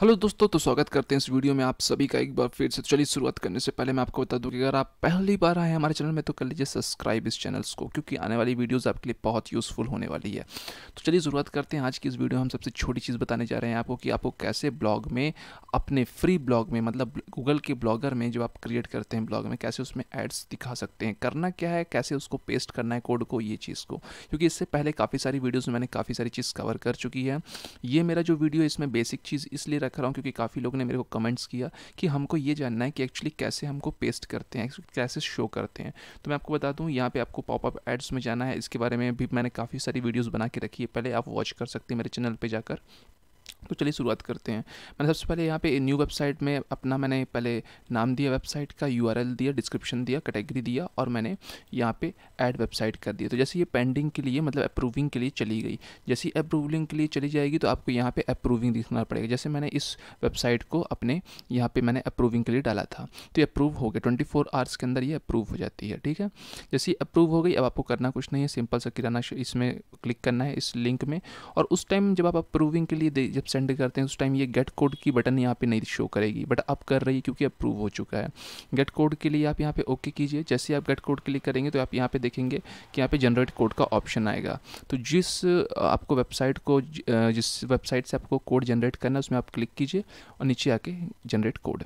Hello दोस्तों तो स्वागत करते हैं इस वीडियो में आप सभी का एक बार फिर से। चलिए शुरुआत करने से पहले मैं आपको बता दूँ कि अगर आप पहली बार आए हमारे चैनल में तो कर लीजिए सब्सक्राइब इस चैनल्स को, क्योंकि आने वाली वीडियोस आपके लिए बहुत यूज़फुल होने वाली है। तो चलिए शुरुआत करते हैं। आज की इस वीडियो हम सबसे छोटी चीज़ बताने जा रहे हैं आपको कि आपको कैसे ब्लॉग में, अपने फ्री ब्लॉग में मतलब गूगल के ब्लॉगर में जो आप क्रिएट करते हैं ब्लॉग में, कैसे उसमें एड्स दिखा सकते हैं, करना क्या है, कैसे उसको पेस्ट करना है कोड को, ये चीज़ को। क्योंकि इससे पहले काफ़ी सारी वीडियोज़ में मैंने काफ़ी सारी चीज़ कवर कर चुकी है। ये मेरा जो वीडियो इसमें बेसिक चीज़ इसलिए रख रहा हूँ, क्योंकि काफ़ी लोगों ने मेरे को कमेंट्स किया कि हमको ये जानना है कि एक्चुअली कैसे हमको पेस्ट करते हैं, कैसे शो करते हैं। तो मैं आपको बता दूँ, यहाँ पे आपको पॉपअप एड्स में जाना है। इसके बारे में भी मैंने काफ़ी सारी वीडियोज़ बना के रखी है। पहले आप वॉच कर सकते हैं मेरे चैनल पर जाकर। तो चलिए शुरुआत करते हैं। मैंने सबसे पहले यहाँ पे न्यू वेबसाइट में अपना मैंने पहले नाम दिया वेबसाइट का यूआरएल दिया डिस्क्रिप्शन दिया कैटेगरी दिया और मैंने यहाँ पे ऐड वेबसाइट कर दिया। तो जैसे ये पेंडिंग के लिए मतलब अप्रूविंग के लिए चली गई। जैसे अप्रूविंग के लिए चली जाएगी तो आपको यहाँ पे अप्रूविंग दिखना पड़ेगा। जैसे मैंने इस वेबसाइट को अपने यहाँ पर मैंने अप्रूविंग के लिए डाला था तो ये अप्रूव हो गया। ट्वेंटी फोर आवर्स के अंदर ये अप्रूव हो जाती है, ठीक है? जैसे अप्रूव हो गई, अब आपको करना कुछ नहीं है। सिंपल सा किराना इसमें क्लिक करना है इस लिंक में और उस टाइम जब आप अप्रूविंग के लिए जब सेंड करते हैं, उस टाइम ये गेट कोड की बटन यहाँ पे नहीं शो करेगी बट अब कर रही है क्योंकि अप्रूव हो चुका है। गेट कोड के लिए आप यहाँ पे ओके कीजिए। जैसे आप गेट कोड क्लिक करेंगे तो आप यहाँ पे देखेंगे कि यहाँ पे जनरेट कोड का ऑप्शन आएगा। तो जिस आपको वेबसाइट को जिस वेबसाइट से आपको कोड जनरेट करना है, उसमें आप क्लिक कीजिए और नीचे आके जनरेट कोड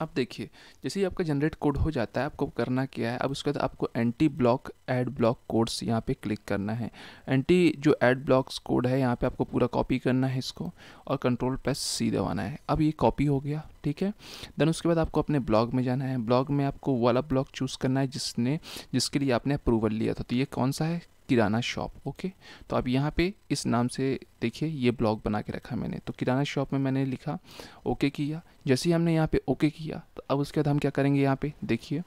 अब देखिए, जैसे ही आपका जनरेट कोड हो जाता है, आपको करना क्या है? अब उसके बाद आपको anti block ad block codes यहाँ पे क्लिक करना है। एंटी जो एड ब्लॉक्स कोड है, यहाँ पे आपको पूरा कॉपी करना है इसको और कंट्रोल प्लस सी दबाना है। अब ये कॉपी हो गया, ठीक है? देन उसके बाद आपको अपने ब्लॉग में जाना है। ब्लॉग में आपको वाला ब्लॉग चूज़ करना है जिसने, जिसके लिए आपने अप्रूवल लिया था। तो ये कौन सा है? Kirana shop, okay? तो अब यहाँ पे इस नाम से देखिए, ये ब्लॉग बना के रखा मैंने। तो किराना शॉप में मैंने लिखा, ओके किया। जैसे ही हमने यहाँ पे ओके किया तो अब उसके बाद हम क्या करेंगे यहाँ पे? देखिए,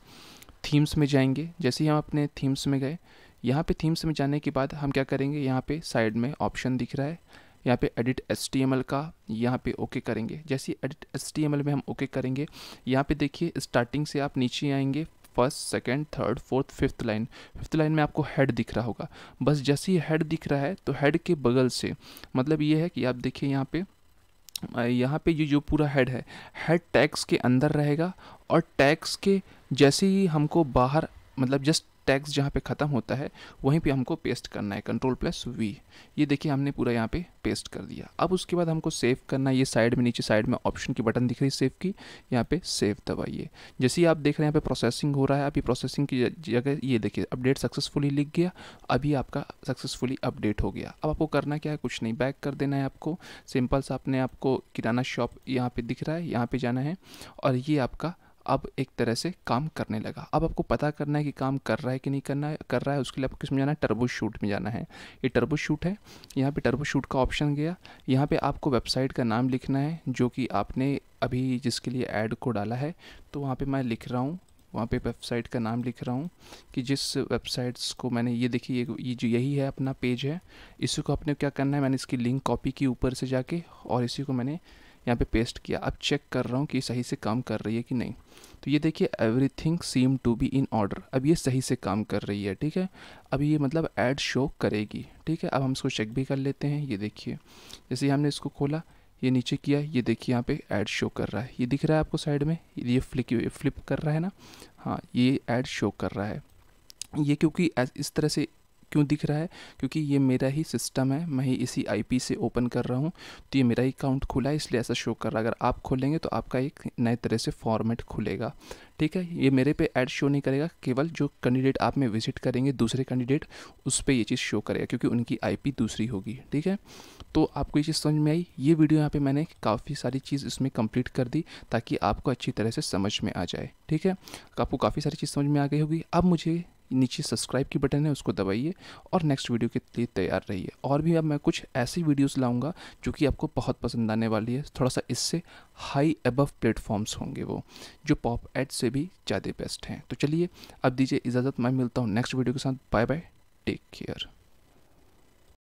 थीम्स में जाएँगे। जैसे ही हम अपने थीम्स में गए, यहाँ पे थीम्स में जाने के बाद हम क्या करेंगे? यहाँ पे साइड में ऑप्शन दिख रहा है। यहाँ पे एडिट एस का यहाँ पे ओके करेंगे। जैसे एडिट एस में हम ओके करेंगे, यहाँ पे देखिए स्टार्टिंग से आप नीचे आएँगे first, second, third, fourth, fifth line. Fifth line में आपको हेड दिख रहा होगा। बस जैसे ही हेड दिख रहा है तो हेड के बगल से मतलब ये है कि आप देखिए यहाँ पे यहाँ पे ये जो पूरा हेड है हेड टैक्स के अंदर रहेगा और टैक्स के जैसे ही हमको बाहर मतलब जस्ट टैक्स जहाँ पे ख़त्म होता है, वहीं पे हमको पेस्ट करना है कंट्रोल प्लस वी ये देखिए हमने पूरा यहाँ पे पेस्ट कर दिया। अब उसके बाद हमको सेव करना है, ये साइड में, नीचे साइड में ऑप्शन की बटन दिख रही है सेव की, यहाँ पे सेव दबाइए। जैसे ही आप देख रहे हैं यहाँ पे प्रोसेसिंग हो रहा है, अभी प्रोसेसिंग की जगह, ये देखिए अपडेट सक्सेसफुली लिख गया, अभी आपका सक्सेसफुली अपडेट हो गया। अब आपको करना क्या है, कुछ नहीं बैक कर देना है आपको। सिंपल सा अपने आपको किराना शॉप यहाँ पर दिख रहा है, यहाँ पर जाना है, और ये आपका अब एक तरह से काम करने लगा। अब आपको पता करना है कि काम कर रहा है कि नहीं करना है कर रहा है उसके लिए आपको किसमें जाना है? टर्बो शूट में जाना है। ये टर्बो शूट है। यहाँ पे टर्बो शूट का ऑप्शन गया। यहाँ पे आपको वेबसाइट का नाम लिखना है जो कि आपने अभी जिसके लिए ऐड को डाला है तो वहाँ पर मैं लिख रहा हूँ। वहाँ पे वेबसाइट का नाम लिख रहा हूँ कि जिस वेबसाइट्स को मैंने ये देखिए ये, ये जो यही है अपना पेज है इसी को अपने क्या करना है? मैंने इसकी लिंक कॉपी की ऊपर से जाके और इसी को मैंने यहाँ पे पेस्ट किया। अब चेक कर रहा हूँ कि सही से काम कर रही है कि नहीं। तो ये देखिए everything seem to be in order अब ये सही से काम कर रही है, ठीक है? अब ये मतलब ऐड शो करेगी, ठीक है? अब हम इसको चेक भी कर लेते हैं। ये देखिए, जैसे हमने इसको खोला, ये नीचे किया, ये देखिए यहाँ पे ऐड शो कर रहा है। ये दिख रहा है आपको साइड में? ये फ्लिक फ्लिप कर रहा है ना? हाँ ये ऐड शो कर रहा है। ये क्योंकि इस तरह से क्यों दिख रहा है? क्योंकि ये मेरा ही सिस्टम है, मैं ही इसी आईपी से ओपन कर रहा हूँ तो ये मेरा ही अकाउंट खुला है, इसलिए ऐसा शो कर रहा है। अगर आप खोलेंगे तो आपका एक नए तरह से फॉर्मेट खुलेगा। ठीक है? ये मेरे पे ऐड शो नहीं करेगा, केवल जो कैंडिडेट आप में विज़िट करेंगे, दूसरे कैंडिडेट उस पर ये चीज़ शो करेगा, क्योंकि उनकी आईपी दूसरी होगी। ठीक है? तो आपको ये चीज़ समझ में आई? ये वीडियो यहाँ पे मैंने काफ़ी सारी चीज़ इसमें कंप्लीट कर दी, ताकि आपको अच्छी तरह से समझ में आ जाए। ठीक है? आपको काफ़ी सारी चीज़ समझ में आ गई होगी। अब मुझे नीचे सब्सक्राइब की बटन है, उसको दबाइए और नेक्स्ट वीडियो के लिए तैयार रहिए। और भी अब मैं कुछ ऐसी वीडियोस लाऊँगा जो कि आपको बहुत पसंद आने वाली है। थोड़ा सा इससे हाई अबव प्लेटफॉर्म्स होंगे वो, जो पॉप एड से भी ज़्यादा बेस्ट हैं। तो चलिए, अब दीजिए इजाज़त, मैं मिलता हूँ नेक्स्ट वीडियो के साथ। Bye bye take care